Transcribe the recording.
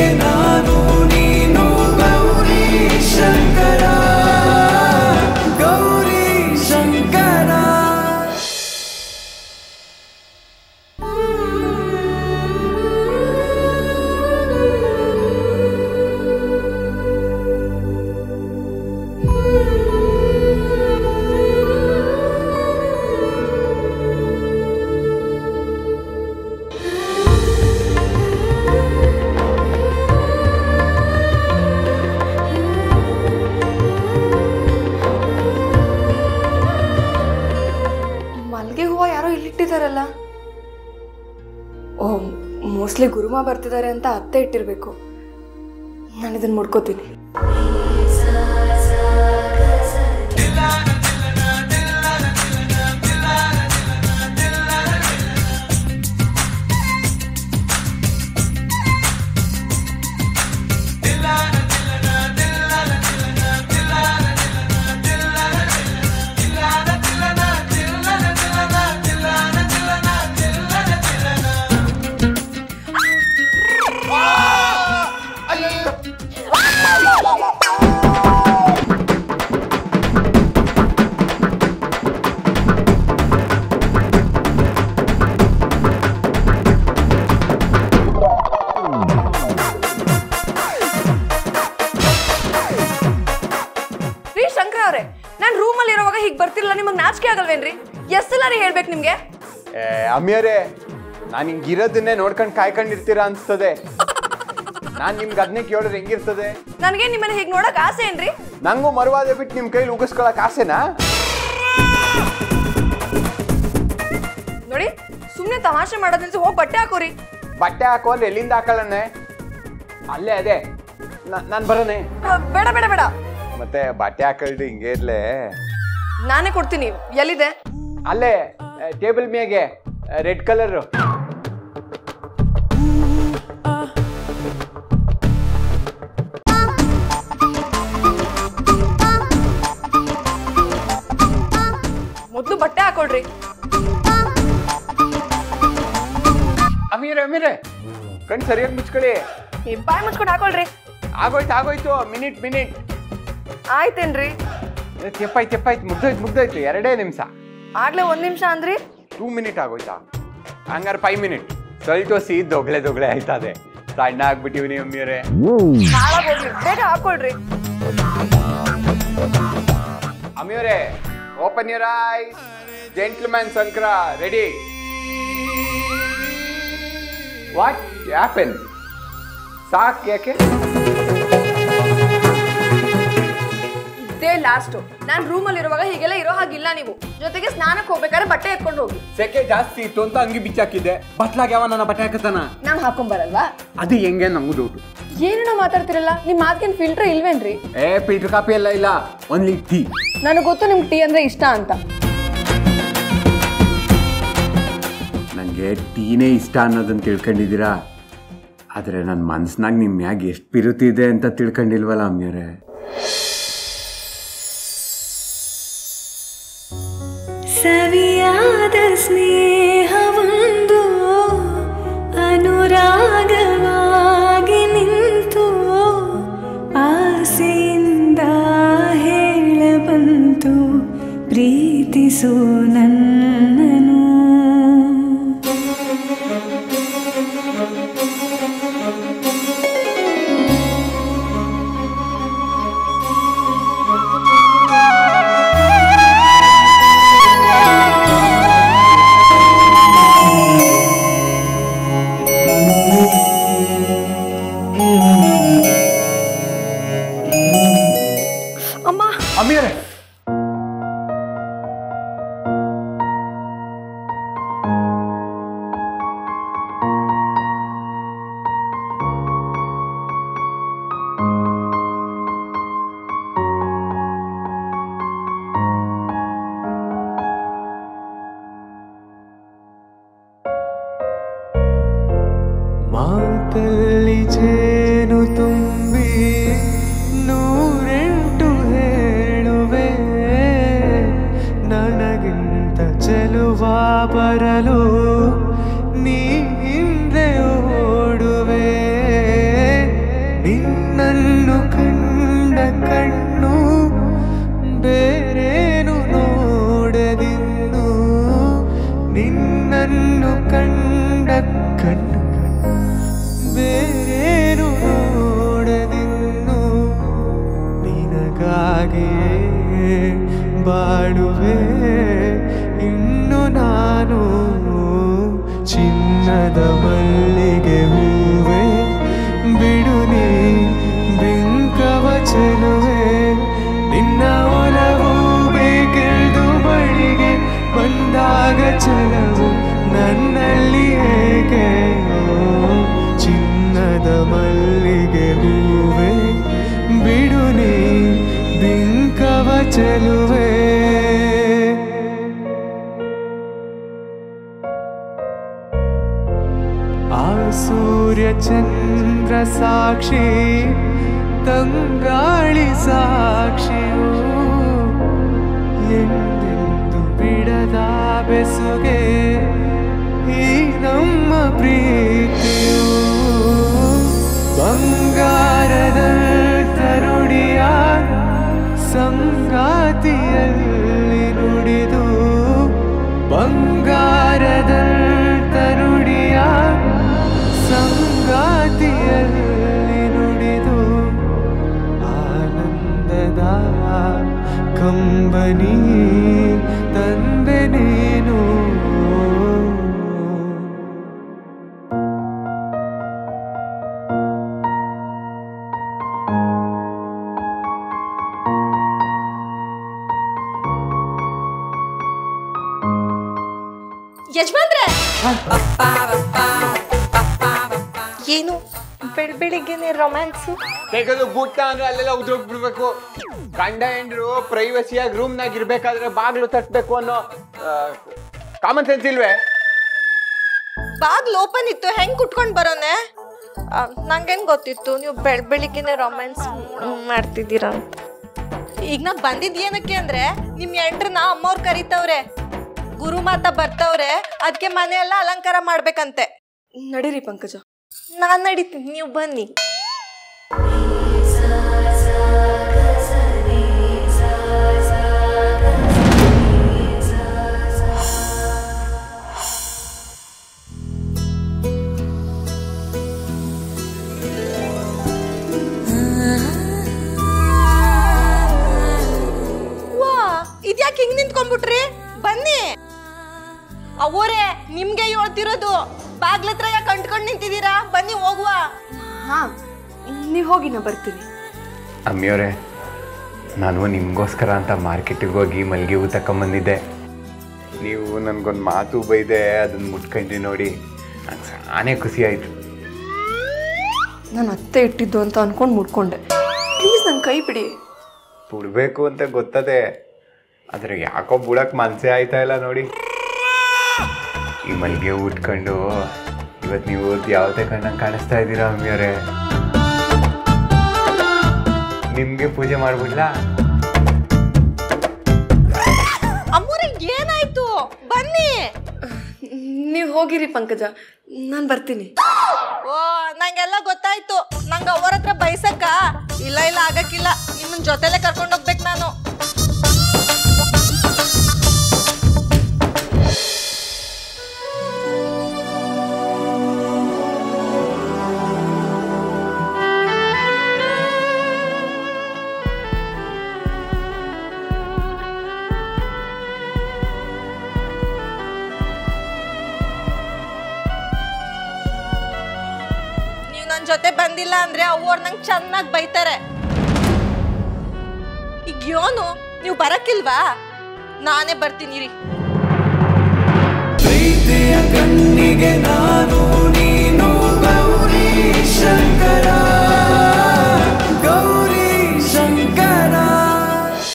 ಹೀಗೆ ಮೋಸ್ಟ್ಲಿ ಗುರುಮ ಬರ್ತಿದ್ದಾರೆ ಅಂತ ಅತ್ತೆ ಇಟ್ಟಿರಬೇಕು. ನಾನು ಇದನ್ನು ಮುಡ್ಕೋತೀನಿ. ಆಗಲ್ವೇನ್ರಿ ಎಷ್ಟೆಲ್ಲ ರೀ ಹೇಳ್ಬೇಕು ನಿಮ್ಗೆ? ಏ ಅಮ್ಮಿಯರೇ ನಾನು ಹಿಂಗಿರೋದನ್ನೇ ನೋಡ್ಕೊಂಡು ಕಾಯ್ಕೊಂಡಿರ್ತೀರಾ ಅನ್ಸ್ತದೆ. ನಾನ್ ನಿಮ್ಗೆ ಅದನ್ನೇ ಕೇಳಿದ್ರೆ ಹೆಂಗಿರ್ತದೆ? ನನಗೆ ನಿಮ್ಮನ್ನ ಹೀಗೆ ನೋಡಕ್ ಆಸೆ ಏನ್ರಿ? ನಂಗೂ ಮರುವಾದೆ ಬಿಟ್ಟು ನಿಮ್ ಕೈಲಿ ಉಗಿಸ್ಕೊಳಕ್ ಆಸೆನಾ? ನೋಡಿ ಸುಮ್ಮನೆ ತಮಾಷೆ ಮಾಡೋದ್ ನಿಲ್ಸಿ ಹೋಗಿ ಬಟ್ಟೆ ಹಾಕೋರಿ. ಬಟ್ಟೆ ಹಾಕೋದ್ರೆ ಎಲ್ಲಿಂದ ಹಾಕೊಳ್ಳಣ್ಣೆ ಅಲ್ಲೇ ಅದೇ. ನಾನು ಬರೋನೆ ಬೇಡ ಬೇಡ ಬೇಡ. ಮತ್ತೆ ಬಟ್ಟೆ ಹಾಕೊಳ್ರಿ ಹಿಂಗೆ ಇರ್ಲೆ. ನಾನೇ ಕೊಡ್ತೀನಿ. ಎಲ್ಲಿದೆ? ಅಲ್ಲೇ ಟೇಬಲ್ ಮೇಗೆ ರೆಡ್ ಕಲರ್. ಮೊದಲು ಬಟ್ಟೆ ಹಾಕೊಳ್ರಿ. ಅಮೀರೆ ಅಮೀರೆ. ಕಣ್ ಸರಿಯಾಗಿ ಮುಚ್ಕೊಳ್ಳಿ. ಬಾಯ್ ಮುಚ್ಕೊಂಡು ಹಾಕೊಳ್ರಿ. ಆಗೋಯ್ತು ಆಗೋಯ್ತು. Minute minute. ಆಯ್ತೇನ್ರಿ. ತೆಪ್ಪಾಯ್ತು ತೆಪ್ಪಾಯ್ತು ಮುಗ್ದೋಯ್ತು ಮುಗ್ದೋಯ್ತು ಎರಡೇ ನಿಮಿಷ. ಆಗ್ಲೇ ಒಂದ್ ನಿಮಿಷ ಅಂದ್ರಿ? ಟೂ ಮಿನಿಟ್ ಆಗೋಯ್ತಾ? ಹಂಗಾರೆ ಫೈವ್ ಮಿನಿಟ್ ಸ್ವಲ್ಪ ದೊಗ್ಳೆ ದೊಗ್ಳೆ ಆಯ್ತದೆ. ಸಣ್ಣ ಆಗ್ಬಿಟ್ಟಿವಿ ನೀವು ಹಾಳಾಗೋಗ್ಲಿ ಬೇಗ ಹಾಕೊಳ್ರಿ. ಅಮ್ಮಿಯವರೇ ಓಪನ್ ಯುವರ್ ಐಸ್ ಜೆಂಟ್ಲ್ಮ್ಯಾನ್ ಸಂಕ್ರಾ ರೆಡಿ ವಾಟ್ ಹ್ಯಾಪನ್ ಸಾಕ್ ಯಾಕೆ? ಇದೇ ಲಾಸ್ಟ್ ನಾನ್ ರೂಮಲ್ಲಿ ಇರುವಾಗ ಹೀಗೆಲ್ಲ ಇರೋ ಹಾಗಿಲ್ಲ ನೀವು. ಜೊತೆಗೆ ಸ್ನಾನಕ್ಕೆ ಹೋಗ್ಬೇಕಾದ್ರೆ ಬಟ್ಟೆ ಎತ್ಕೊಂಡು ಹೋಗಿ. ಸೆಕೆ ಜಾಸ್ತಿ ಇತ್ತು ಅಂತ ಅಂಗಿ ಬಿಚ್ಚಾಕಿದ್ದೆ ಬಟ್ಲಾಗ ಯಾವ ನನ್ನ ಬಟ್ಟೆ ಹಾಕತಾನ ನಾನ್ ಹಾಕೊಂಡ್ ಬರಲ್ವಾ ಅದು ಹೆಂಗೆ ನಂಗೂ ಡೌಟು ಏನೇನೋ ಮಾತಾಡ್ತಿರಲ್ಲ ನಿಮ್ ಮಾತ್ಗೇನ್ ಫಿಲ್ಟರ್ ಇಲ್ವೇನ್ರಿ? ಏ ಫಿಲ್ಟರ್ ಕಾಪಿ ಎಲ್ಲ ಇಲ್ಲ. ಓನ್ಲಿ ಟೀ ನನಗೆ ಗೊತ್ತು ನಿಮ್ಗೆ ಟೀ ಅಂದ್ರೆ ಇಷ್ಟ ಅಂತ. ನನಗೆ ಟೀನೇ ಇಷ್ಟ ಅನ್ನೋದನ್ನ ತಿಳ್ಕೊಂಡಿದ್ದೀರಾ? ಆದರೆ ನನ್ನ ಮನ್ಸ್ನಾಗ ನಿಮ್ಮ ಮ್ಯಾಗ ಎಷ್ಟು ಪಿರುತಿದೆ ಅಂತ ತಿಳ್ಕೊಂಡಿಲ್ವಲ್ಲ ಅಮ್ಮಿಯರೇ? सव्याद स्नेहवो अनुरागे निो आसीदु प्रीतिसु न ಚಂದ್ರ ಸಾಕ್ಷಿ ತಂಗಾಳಿ ಸಾಕ್ಷಿಯು ಎಂದೆಂದು ಬಿಡದ ಬೆಸುಗೆ ಈ ನಮ್ಮ ಪ್ರೀತಿಯು ಬಂಗಾರದ ಕಂಬನಿ ತಂದೆ ನೀನು. ಯಜಮಾನ್ರೆ! ಏನು? ಬೆಳ್ ಬೆಳಿಗ್ಗೆನೆ ರೊಮ್ಯಾನ್ಸು ತೆಗೆದು ಬುಟ್ಟ ಅಂದ್ರೆ ಅಲ್ಲೆಲ್ಲ ಉದ್ರೋಗ್ಬಿಡ್ಬೇಕು ಗಂಡ ಹೆಂಡ್ರು ಪ್ರೈವಸಿಯಾಗಿ ರೂಮ್ನಾಗ ಇರ್ಬೇಕಾದ್ರೆ ಬಾಗ್ಲು ತಟ್ಬೇಕು ಅನ್ನೋ ಕಾಮನ್ ಸೆನ್ಸ್ ಇಲ್ವೇ? ಬಾಗ್ಲು ಓಪನ್ ಇತ್ತು ಹೆಂಗ್ ಕುಟ್ಕೊಂಡ್ ಬರೋನೆ? ನಂಗೇನ್ ಗೊತ್ತಿತ್ತು ನೀವು ಬೆಳ್ ಬೆಳಿಗ್ಗೆನೆ ರೊಮ್ಯಾನ್ಸ್ ಮಾಡ್ತಿದ್ದೀರ ಅಂತ. ಈಗ ನಾ ಬಂದಿದ್ ಏನಕ್ಕೆ ಅಂದ್ರೆ ನಿಮ್ ಎಂಟ್ರನ್ನ ಅಮ್ಮವ್ರು ಕರಿತವ್ರೆ ಗುರು ಮಾತ ಬರ್ತವ್ರೆ ಅದಕ್ಕೆ ಮನೆಯೆಲ್ಲ ಅಲಂಕಾರ ಮಾಡ್ಬೇಕಂತೆ. ನಡೀರಿ ಪಂಕಜ. ನಾನ್ ನಡೀತೀನಿ ನೀವು ಬನ್ನಿ. ನಿಮ್ಗೆ ಹೇಳ್ತಿರೋದು ಬಾಗ್ಲತ್ರ ಯಾಕೆ ಅಂಟ್ಕೊಂಡು ನಿಂತಿದ್ದೀರಾ? ಬನ್ನಿ ಹೋಗುವ. ಹಾ ನೀವು ಹೋಗಿ ನಾ ಬರ್ತೀನಿ. ಅಮ್ಮಿಯವರೇ ನಾನು ನಿಮಗೋಸ್ಕರ ಅಂತ ಮಾರ್ಕೆಟಿಗೆ ಹೋಗಿ ಮಲ್ಲಿಗೆ ಹೂ ತಗೊಂಬಂದಿದ್ದೆ ನೀವು ನನಗೊಂದು ಮಾತು ಬೈದೆ ಅದನ್ನ ಮುಟ್ಕೊಂಡ್ರಿ ನೋಡಿ. ನಂಗೆ ಸಾನೇ ಖುಷಿ ಆಯಿತು. ನಾನು ಅತ್ತೆ ಇಟ್ಟಿದ್ದು ಅಂತ ಅಂದ್ಕೊಂಡು ಮುಟ್ಕೊಂಡೆ. ಪ್ಲೀಸ್ ನನ್ನ ಕೈ ಬಿಡಿ. ಬಿಡಬೇಕು ಅಂತ ಗೊತ್ತದೆ. ಆದರೆ ಯಾಕೋ ಬಿಡಕ್ಕೆ ಮನಸ್ಸೇ ಆಯ್ತಾ ಇಲ್ಲ ನೋಡಿ. ಈ ಮಲ್ಲಿಗೆ ಉಟ್ಕೊಂಡು ಇವತ್ತು ನೀವು ಯಾವುದೇ ಕಣ್ಣಂಗೆ ಕಾಣಿಸ್ತಾ ಇದ್ದೀರಾ ಅಮ್ಮಿಯವರೇ? ನಿಮಗೆ ಪೂಜೆ ಮಾಡ್ಬಿಡ್ಲಾ? ಅಮ್ಮೂರ ಏನಾಯ್ತು? ಬನ್ನಿ. ನೀವು ಹೋಗಿರಿ ಪಂಕಜ ನಾನು ಬರ್ತೀನಿ. ಓ ನಂಗೆಲ್ಲ ಗೊತ್ತಾಯ್ತು. ನಂಗೆ ಅವರ ಹತ್ರ ಬೈಸಕ್ಕ. ಇಲ್ಲ ಇಲ್ಲ ಆಗಕ್ಕಿಲ್ಲ. ನಿಮ್ಮನ್ ಜೊತೆಲೆ ಕರ್ಕೊಂಡು ಹೋಗ್ಬೇಕು ನಾನು. ಬಂದಿಲ್ಲ ಅಂದ್ರೆ ಅವ್ರು ನಂಗೆ ಚೆನ್ನಾಗಿ ಬೈತಾರೆ. ಈಗ ಯೋನು ನೀವು ಬರಕ್ಕಿಲ್ವಾ? ನಾನೇ ಬರ್ತೀನಿ ರೀ ಪ್ರೀತಿಯ ಕಣ್ಣಿಗೆ ನಾ